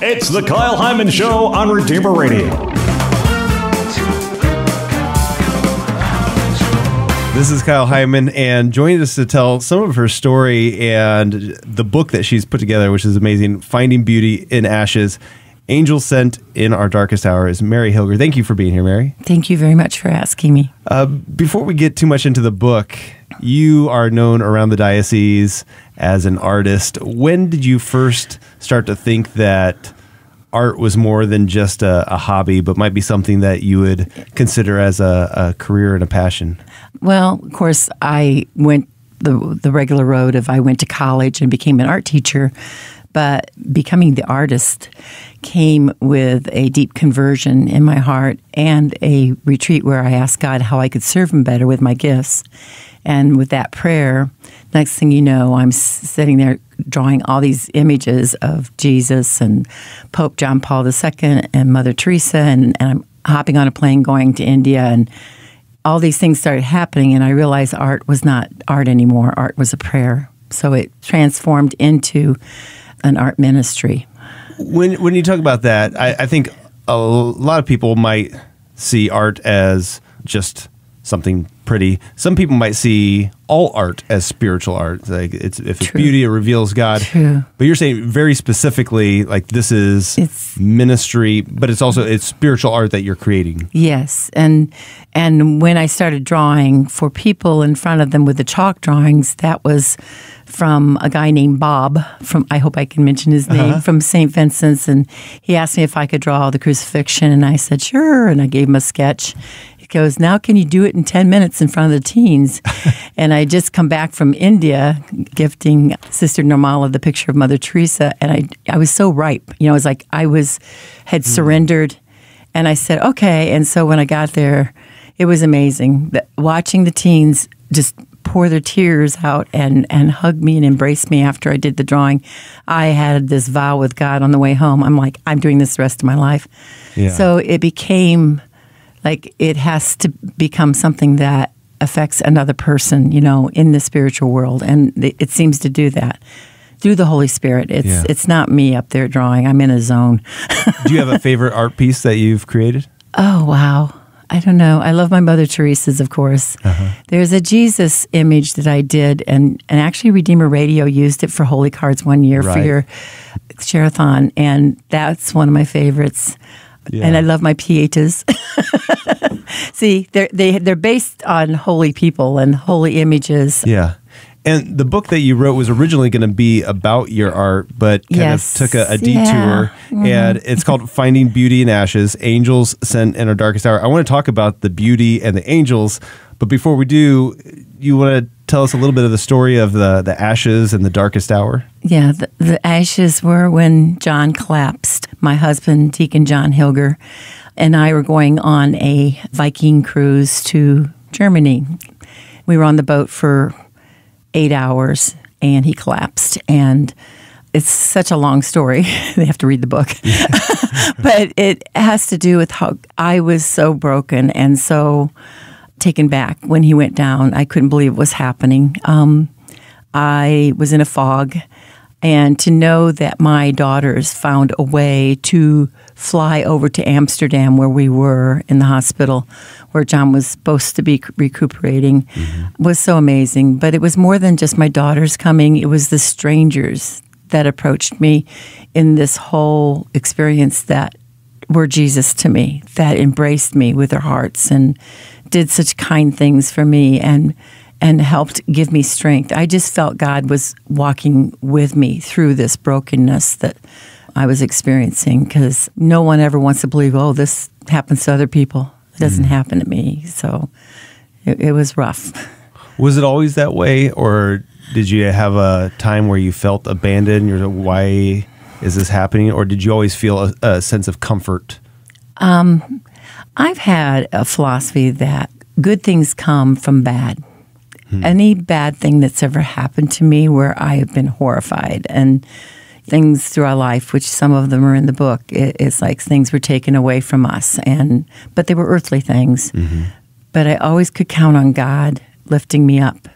It's the Kyle Heimann Show on Redeemer Radio. This is Kyle Heimann, and joining us to tell some of her story and the book that she's put together, which is amazing Finding Beauty in Ashes. Angel Sent in Our Darkest Hour is Mary Hilger. Thank you for being here, Mary. Thank you very much for asking me. Uh, before we get too much into the book, you are known around the diocese as an artist. When did you first start to think that art was more than just a, a hobby, but might be something that you would consider as a, a career and a passion? Well, of course, I went the the regular road of I went to college and became an art teacher, but becoming the artist came with a deep conversion in my heart and a retreat where I asked God how I could serve Him better with my gifts. And with that prayer, next thing you know, I'm sitting there drawing all these images of Jesus and Pope John Paul II and Mother Teresa, and, and I'm hopping on a plane going to India and all these things started happening and I realized art was not art anymore. Art was a prayer. So it transformed into an art ministry. When when you talk about that, I, I think a lot of people might see art as just something pretty. Some people might see all art as spiritual art. Like it's if it's True. beauty, it reveals God. True. But you're saying very specifically, like this is It's- ministry, but it's also it's spiritual art that you're creating. Yes, and and when I started drawing for people in front of them with the chalk drawings, that was from a guy named Bob from I hope I can mention his name uh-huh. from St. Vincent's, and he asked me if I could draw the crucifixion, and I said sure, and I gave him a sketch. Goes, now can you do it in ten minutes in front of the teens? and I just come back from India, gifting Sister Nirmala the picture of Mother Teresa, and I I was so ripe, you know, it was like I was had hmm. surrendered. And I said, okay. And so when I got there, it was amazing. that Watching the teens just pour their tears out and, and hug me and embrace me after I did the drawing, I had this vow with God on the way home. I'm like, I'm doing this the rest of my life. Yeah. So it became like it has to become something that affects another person, you know, in the spiritual world. And it, it seems to do that. Through the Holy Spirit, it's Yeah. it's not me up there drawing. I'm in a zone. Do you have a favorite art piece that you've created? Oh, wow. I don't know. I love my Mother Teresa's, of course. Uh-huh. There's a Jesus image that I did, and, and actually, Redeemer Radio used it for Holy Cards one year for your Sherathon, and that's one of my favorites. Yeah. And I love my pietas. See, they're, they, they're based on holy people and holy images. Yeah. And the book that you wrote was originally going to be about your art, but kind Yes. of took a, a Yeah. Mm-hmm. detour. And it's called Finding Beauty in Ashes Angels Sent in Our Darkest Hour. I want to talk about the beauty and the angels. But before we do, you want to tell us a little bit of the story of the, the ashes and the darkest hour? Yeah, the, the ashes were when John collapsed. My husband, Deacon John Hilger, and I were going on a Viking cruise to Germany. We were on the boat for eight hours and he collapsed. And it's such a long story. they have to read the book. but it has to do with how I was so broken and so taken back when he went down. I couldn't believe it was happening. Um, I was in a fog. And to know that my daughters found a way to fly over to Amsterdam, where we were in the hospital, where John was supposed to be recuperating, mm-hmm. was so amazing. But it was more than just my daughters coming, it was the strangers that approached me in this whole experience that were Jesus to me, that embraced me with their hearts and did such kind things for me. And and helped give me strength. I just felt God was walking with me through this brokenness that I was experiencing because no one ever wants to believe, oh, this happens to other people. It doesn't mm. happen to me. So it, it was rough. Was it always that way, or did you have a time where you felt abandoned? You're like, why is this happening? Or did you always feel a, a sense of comfort? Um, I've had a philosophy that good things come from bad. Hmm. Any bad thing that's ever happened to me where I have been horrified and things through our life, which some of them are in the book, it, it's like things were taken away from us, and but they were earthly things. Mm-hmm. But I always could count on God lifting me up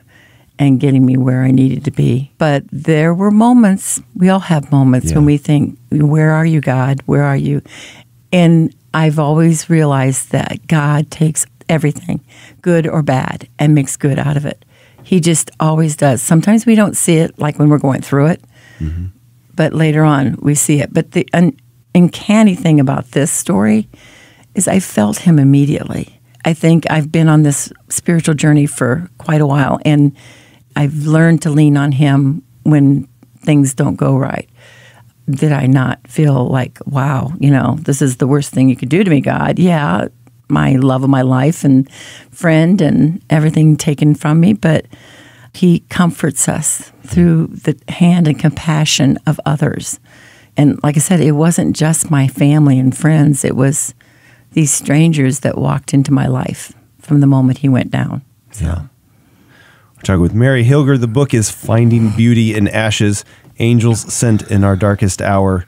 and getting me where I needed to be. But there were moments, we all have moments Yeah. when we think, Where are you, God? Where are you? And I've always realized that God takes everything, good or bad, and makes good out of it. He just always does. Sometimes we don't see it like when we're going through it, mm-hmm. but later on we see it. But the un- uncanny thing about this story is I felt him immediately. I think I've been on this spiritual journey for quite a while, and I've learned to lean on him when things don't go right. Did I not feel like, wow, you know, this is the worst thing you could do to me, God? Yeah, my love of my life and friend and everything taken from me, but he comforts us through the hand and compassion of others. And like I said, it wasn't just my family and friends, it was these strangers that walked into my life from the moment he went down. Yeah. We're talking with Mary Hilger. The book is Finding Beauty in Ashes Angels Sent in Our Darkest Hour.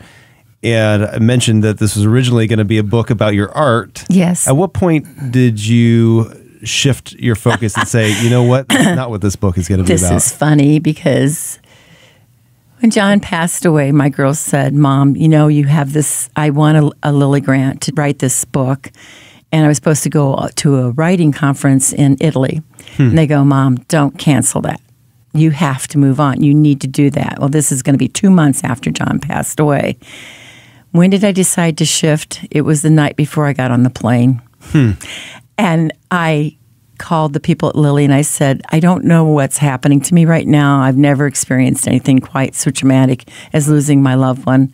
And I mentioned that this was originally going to be a book about your art. Yes. At what point did you shift your focus and say, you know what? That's not what this book is going to be This about. This is funny because when John passed away, my girls said, Mom, you know, you have this, I want a, a Lilly grant to write this book. And I was supposed to go to a writing conference in Italy. Hmm. And they go, Mom, don't cancel that. You have to move on. You need to do that. Well, this is going to be two months after John passed away. When did I decide to shift? It was the night before I got on the plane. Hmm. And I called the people at Lilly and I said, I don't know what's happening to me right now. I've never experienced anything quite so traumatic as losing my loved one.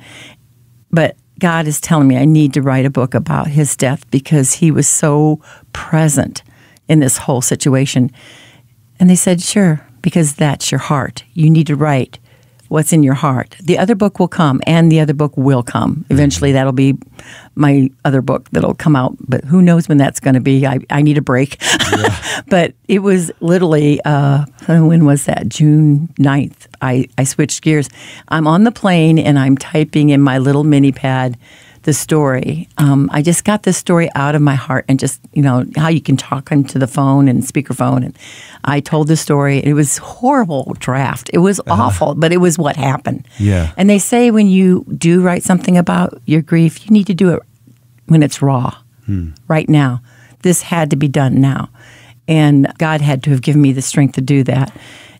But God is telling me I need to write a book about his death because he was so present in this whole situation. And they said, sure, because that's your heart. You need to write what's in your heart. The other book will come, and the other book will come. Eventually, that'll be my other book that'll come out, but who knows when that's going to be? I, I need a break. but it was literally, uh, when was that? June 9th. I, I switched gears. I'm on the plane and I'm typing in my little mini pad the story. Um, I just got this story out of my heart and just, you know, how you can talk into the phone and speakerphone. And I told the story. It was horrible draft. It was awful, but it was what happened. Yeah. And they say when you do write something about your grief, you need to do it when it's raw, right now. This had to be done now. And God had to have given me the strength to do that.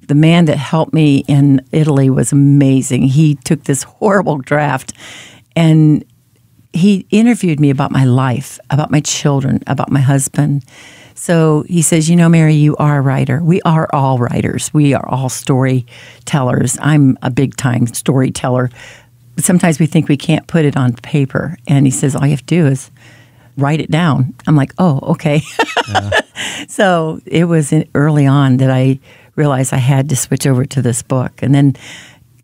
The man that helped me in Italy was amazing. He took this horrible draft and he interviewed me about my life, about my children, about my husband. So he says, You know, Mary, you are a writer. We are all writers. We are all storytellers. I'm a big time storyteller. Sometimes we think we can't put it on paper. And he says, All you have to do is write it down. I'm like, Oh, okay. so it was early on that I realized I had to switch over to this book. And then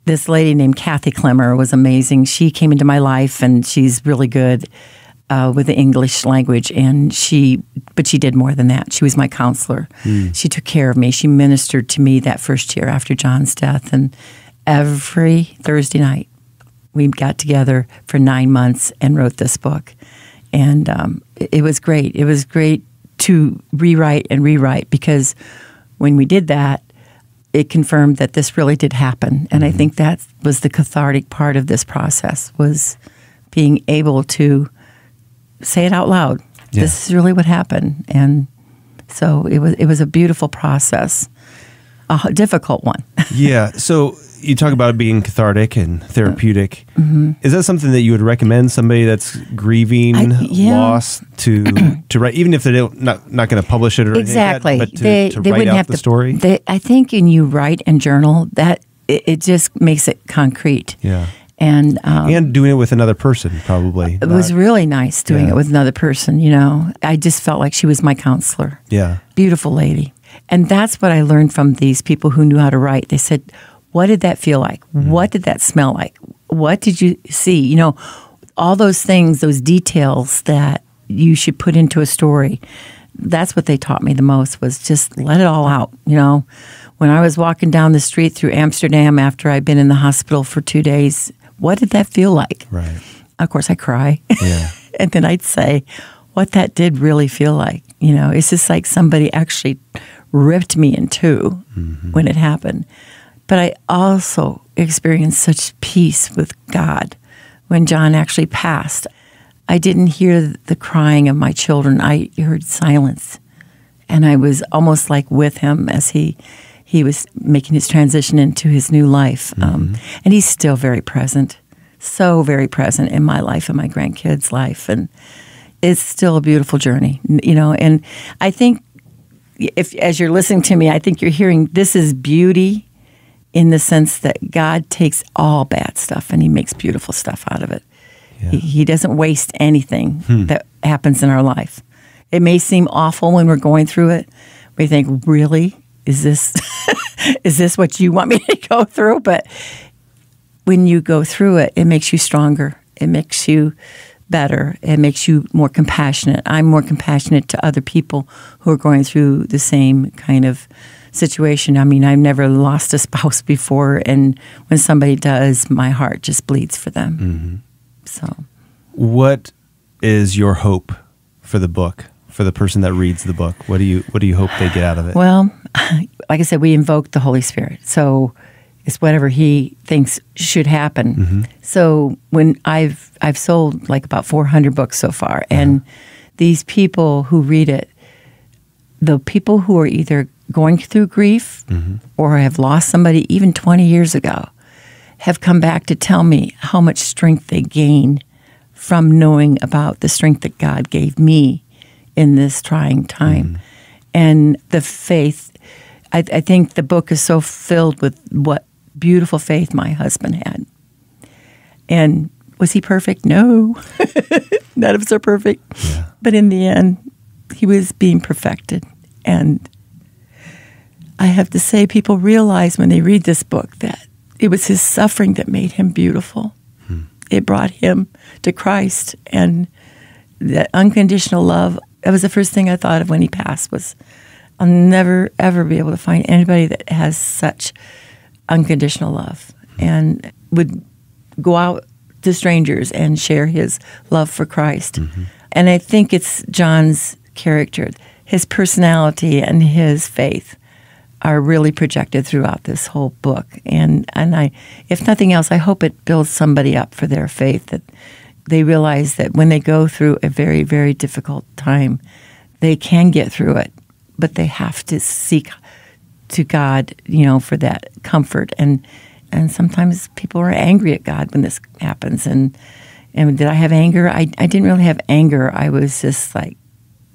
this lady named Kathy Clemmer was amazing. She came into my life, and she's really good uh, with the English language. And she, but she did more than that. She was my counselor. She took care of me. She ministered to me that first year after John's death, and every Thursday night we got together for nine months and wrote this book. And um, it was great. It was great to rewrite and rewrite because when we did that, it confirmed that this really did happen. And I mm-hmm. think that was the cathartic part of this process was being able to say it out loud. Yeah. This is really what happened. And so it was it was a beautiful process. a difficult one. yeah. So you talk about it being cathartic and therapeutic. Mm-hmm. Is that something that you would recommend somebody that's grieving I- yeah. loss to to write, even if they don't not not going to publish it or anything like that, exactly. but to, they to they write wouldn't out have the to story? They, I think when you write and journal, that it, it just makes it concrete. yeah. And um, and doing it with another person, probably. it was really nice doing Yeah. it with another person. You know, I just felt like she was my counselor. yeah. beautiful lady. And that's what I learned from these people who knew how to write. They said, What did that feel like? Mm-hmm. What did that smell like? What did you see? You know, all those things, those details that you should put into a story. That's what they taught me the most was just let it all out. You know, when I was walking down the street through Amsterdam after I'd been in the hospital for two days, what did that feel like? Right. Of course, I cry. Yeah. and then I'd say, what that did really feel like. You know, it's just like somebody actually ripped me in 2 mm-hmm. when it happened. But I also experienced such peace with God when John actually passed. I didn't hear the crying of my children. I heard silence. And I was almost like with him as he he was making his transition into his new life. Um, and he's still very present, so very present in my life and my grandkids' life. And it's still a beautiful journey, you know. And I think if as you're listening to me, I think you're hearing this is beauty in the sense that God takes all bad stuff and he makes beautiful stuff out of it. He, he doesn't waste anything hmm. that happens in our life. It may seem awful when we're going through it. We think, really? Is this is this what you want me to go through? But when you go through it, it makes you stronger. It makes you better. It makes you more compassionate. I'm more compassionate to other people who are going through the same kind of situation. I mean, I've never lost a spouse before, and when somebody does, my heart just bleeds for them. Mm-hmm. So, What is your hope for the book? For the person that reads the book, what do you what do you hope they get out of it? well, like I said, we invoke the Holy Spirit. So it's whatever He thinks should happen. Mm-hmm. So when I've I've sold like about 400 books so far, uh-huh. and these people who read it, the people who are either going through grief mm-hmm. or have lost somebody even 20 years ago have come back to tell me how much strength they gain from knowing about the strength that God gave me in this trying time. Mm-hmm. And the faith, I, I think the book is so filled with what beautiful faith my husband had. And was he perfect? No. None of us are perfect. But in the end, he was being perfected. And I have to say, people realize when they read this book that it was his suffering that made him beautiful. Hmm. It brought him to Christ, and that unconditional love. That was the first thing I thought of when he passed. Was I'll never ever be able to find anybody that has such unconditional love and would go out to strangers and share his love for Christ. Mm-hmm. And I think it's John's character, his personality, and his faith are really projected throughout this whole book. And and I, if nothing else, I hope it builds somebody up for their faith that they realize that when they go through a very very difficult time, they can get through it, but they have to seek to God, you know, for that comfort. And and sometimes people are angry at God when this happens. And and did I have anger? I I didn't really have anger. I was just like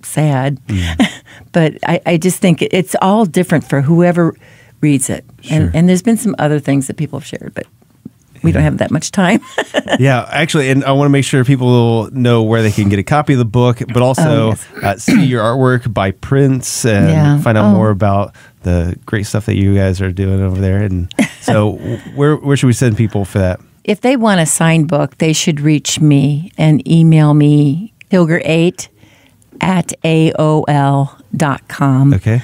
sad. Mm. but I, I just think it's all different for whoever reads it. Sure. And and there's been some other things that people have shared, but we don't have that much time. yeah, actually, and I want to make sure people know where they can get a copy of the book, but also Oh, yes. uh, see your artwork by Prince and Yeah. find out Oh. more about the great stuff that you guys are doing over there. And so, where where should we send people for that? if they want a signed book, they should reach me and email me hilger8 at aol.com. Okay.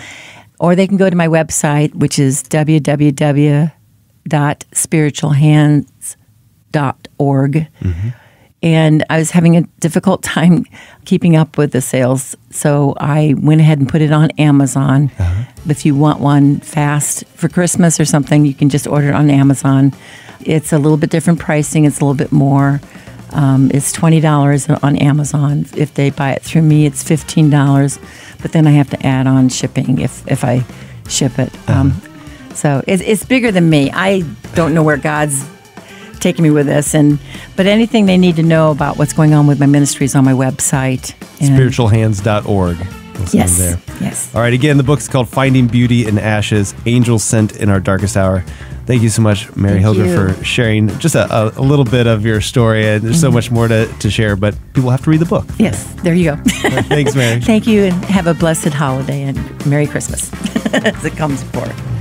Or they can go to my website, which is www.spiritualhands.org. And I was having a difficult time keeping up with the sales. So I went ahead and put it on Amazon. If you want one fast for Christmas or something, you can just order it on Amazon. It's a little bit different pricing, it's a little bit more. Um, it's twenty dollars on Amazon. If they buy it through me, it's fifteen dollars. But then I have to add on shipping if if I ship it. Um, so it's, it's bigger than me. I don't know where God's taking me with this, and but anything they need to know about what's going on with my ministry is on my website. And- Spiritualhands.org. Yes. there. Yes. All right. Again, the book's called Finding Beauty in Ashes Angels Sent in Our Darkest Hour. Thank you so much, Mary Thank Hilger, you. for sharing just a, a, a little bit of your story. And there's so mm-hmm. much more to, to share, but people have to read the book. Yes. There you go. Thanks, Mary. Thank you, and have a blessed holiday and Merry Christmas as it comes forth.